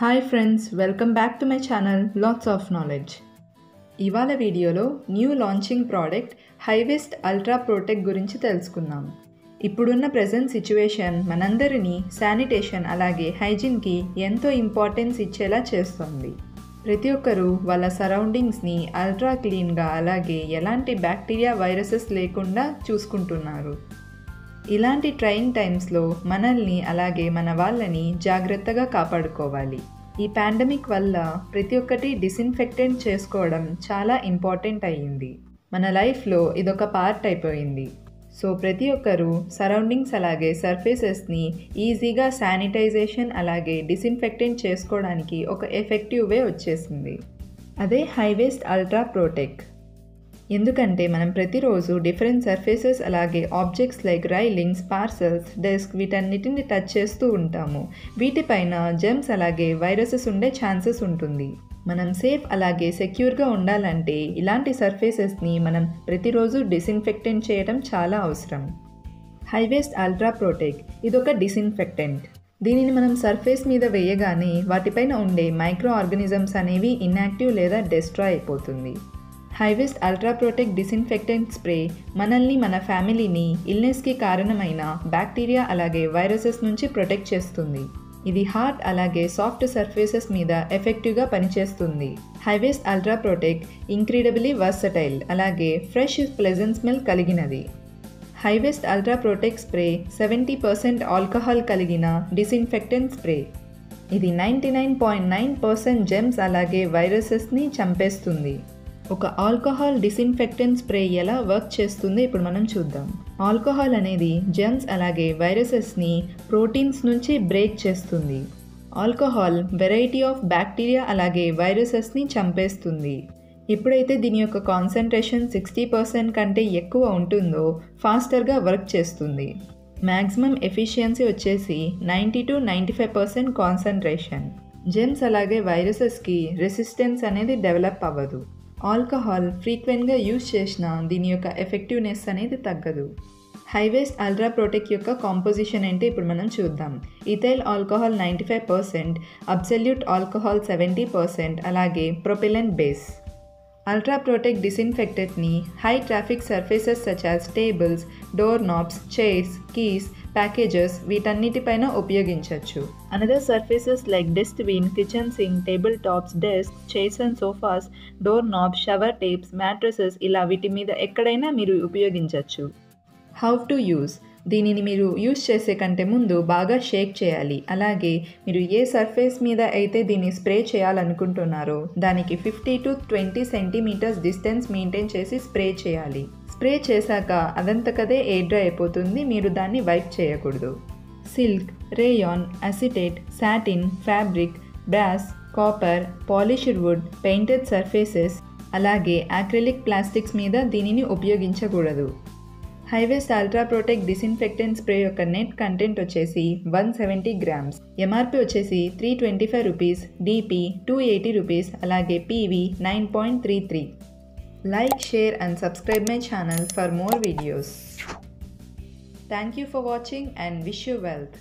Hi friends welcome back to my channel lots of knowledge ఇవాళ వీడియోలో new launching product Hyvest ultra protect గురించి తెలుసుకుందాం. ఇప్పుడున్న present situation మనందరినీ శానిటేషన్ అలాగే హైజీన్కి ఎంతో ఇంపార్టెన్స్ ఇచ్చేలా చేస్తుంది. ప్రతి ఒక్కరూ వాళ్ళ సరౌండింగ్స్ని అల్ట్రా క్లీన్గా అలాగే ఎలాంటి బ్యాక్టీరియా వైరసెస్ లేకుండా చూసుకుంటున్నారు. ఇలాంటి ట్రైన్ టైమ్స్లో మనల్ని అలాగే మన వాళ్ళని జాగ్రత్తగా కాపాడుకోవాలి. ఈ పాండమిక్ వల్ల ప్రతి ఒక్కటి డిసిన్ఫెక్టెంట్ చేసుకోవడం చాలా ఇంపార్టెంట్ అయ్యింది. మన లైఫ్లో ఇదొక పార్ట్ అయిపోయింది. సో ప్రతి ఒక్కరూ సరౌండింగ్స్ అలాగే సర్ఫేసెస్ని ఈజీగా శానిటైజేషన్ అలాగే డిసిన్ఫెక్టెంట్ చేసుకోవడానికి ఒక ఎఫెక్టివ్ వే వచ్చేసింది. అదే హైవేస్ట్ అల్ట్రా ప్రోటెక్ ఎందుకంటే మనం ప్రతిరోజు డిఫరెంట్ సర్ఫేసెస్ అలాగే objects like railings parcels desk వీటన్నిటిని టచ్ చేస్తూ ఉంటాము. వీటిపైన జెమ్స్ అలాగే వైరసెస్ ఉండే ఛాన్సెస్ ఉంటుంది. మనం సేఫ్ అలాగే సెక్యూర్గా ఉండాలంటే ఇలాంటి సర్ఫేసెస్ని మనం ప్రతిరోజు డిసిన్ఫెక్టెంట్ చేయడం చాలా అవసరం. హైవేస్ట్ అల్ట్రా ప్రోటెక్ ఇదొక డిసిన్ఫెక్టెంట్ దీనిని మనం సర్ఫేస్ మీద వేయగానే వాటిపైన ఉండే మైక్రో ఆర్గనిజమ్స్ అనేవి ఇన్యాక్టివ్ లేదా డెస్ట్రాయ్ అయిపోతుంది. Hyvest ultra protect disinfectant spray మనల్ని మన ఫ్యామిలీని ఇల్నెస్కి కారణమైన బ్యాక్టీరియా అలాగే వైరసెస్ నుంచి ప్రొటెక్ట్ చేస్తుంది. ఇది హార్ట్ అలాగే సాఫ్ట్ సర్ఫేసెస్ మీద ఎఫెక్టివ్గా పనిచేస్తుంది. హైవెస్ట్ అల్ట్రా ప్రొటెక్ట్ ఇంక్రీడబిలీ వర్సటైల్ అలాగే ఫ్రెష్ ప్లెజెంట్ స్మెల్ కలిగినది. Hyvest ultra protect spray seventy percent alcohol కలిగిన డిసిన్ఫెక్టెంట్ స్ప్రే. ఇది ninety nine point nine percent germs అలాగే వైరసెస్ని చంపేస్తుంది. ఒక ఆల్కహాల్ డిసిన్ఫెక్టెంట్ స్ప్రే ఎలా వర్క్ చేస్తుందో ఇప్పుడు మనం చూద్దాం. ఆల్కహాల్ అనేది జెమ్స్ అలాగే వైరసెస్ని ప్రోటీన్స్ నుంచి బ్రేక్ చేస్తుంది. ఆల్కహాల్ వెరైటీ ఆఫ్ బ్యాక్టీరియా అలాగే వైరసెస్ని చంపేస్తుంది. ఎప్పుడైతే దీని యొక్క కాన్సన్ట్రేషన్ సిక్స్టీ పర్సెంట్ కంటే ఎక్కువ ఉంటుందో ఫాస్టర్గా వర్క్ చేస్తుంది. మ్యాక్సిమం ఎఫిషియన్సీ వచ్చేసి ninety two ninety five percent concentration. Germs అలాగే వైరసెస్కి రెసిస్టెన్స్ అనేది డెవలప్ అవ్వదు. ఆల్కహాల్ ఫ్రీక్వెంట్గా యూజ్ చేసిన దీని యొక్క ఎఫెక్టివ్నెస్ అనేది తగ్గదు. హైవేస్ట్ అల్ట్రా ప్రోటెక్ యొక్క కాంపోజిషన్ ఏంటి ఇప్పుడు మనం చూద్దాం. Ethyl alcohol ninety five percent absolute alcohol seventy percent అలాగే propellant base. Ultra protect డిసిన్ఫెక్టెంట్ని high traffic surfaces such as tables door knobs chairs keys packages వీటన్నిటిపైన ఉపయోగించవచ్చు. Another surfaces like dustbin kitchen sink table tops desk chairs and sofas door knobs shower taps mattresses ఇలా వీటి మీద ఎక్కడైనా మీరు ఉపయోగించవచ్చు. How to use దీనిని మీరు యూస్ చేసే కంటే ముందు బాగా షేక్ చేయాలి. అలాగే మీరు ఏ సర్ఫేస్ మీద అయితే దీన్ని స్ప్రే చేయాలనుకుంటున్నారో దానికి fifty to twenty centimetres distance maintain చేసి స్ప్రే చేయాలి. స్ప్రే చేశాక అదంతకదే ఎయిర్ డ్రై అయిపోతుంది. మీరు దాన్ని వైప్ చేయకూడదు. Silk rayon acetate satin fabric brass copper polished wood painted surfaces అలాగే యాక్రిలిక్ ప్లాస్టిక్స్ మీద దీనిని ఉపయోగించకూడదు. Hyvest ultra protect disinfectant spray యొక్క నెట్ కంటెంట్ వచ్చేసి వన్ సెవెంటీ గ్రామ్స్. ఎంఆర్పి వచ్చేసి three twenty five rupees DP two eighty rupees అలాగే PV nine point three three. Like share and subscribe my channel for more videos. Thank you for watching and wish you wealth.